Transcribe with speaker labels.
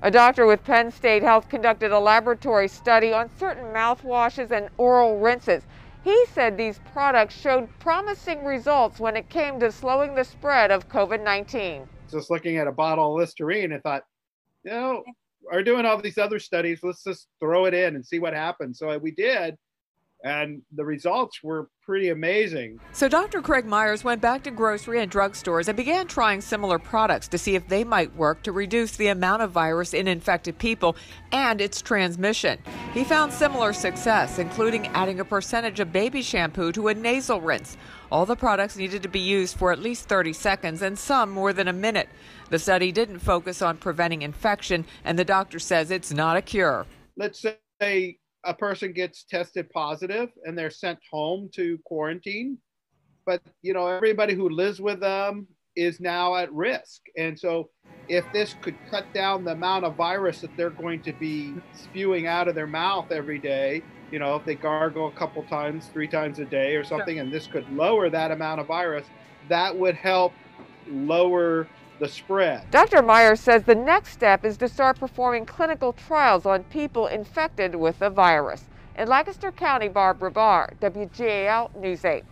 Speaker 1: A doctor with Penn State Health conducted a laboratory study on certain mouthwashes and oral rinses. He said these products showed promising results when it came to slowing the spread of COVID 19.
Speaker 2: Just looking at a bottle of Listerine, I thought, you know, we're doing all these other studies. Let's just throw it in and see what happens. So uh, we did and the results were pretty amazing.
Speaker 1: So Dr. Craig Meyers went back to grocery and drugstores and began trying similar products to see if they might work to reduce the amount of virus in infected people and its transmission. He found similar success, including adding a percentage of baby shampoo to a nasal rinse. All the products needed to be used for at least 30 seconds and some more than a minute. The study didn't focus on preventing infection, and the doctor says it's not a cure.
Speaker 2: Let's say a person gets tested positive and they're sent home to quarantine but you know everybody who lives with them is now at risk. And so if this could cut down the amount of virus that they're going to be spewing out of their mouth every day you know if they gargle a couple times three times a day or something and this could lower that amount of virus that would help lower the spread.
Speaker 1: Dr. Meyer says the next step is to start performing clinical trials on people infected with the virus. In Lancaster County, Barbara Barr, WGAL News 8.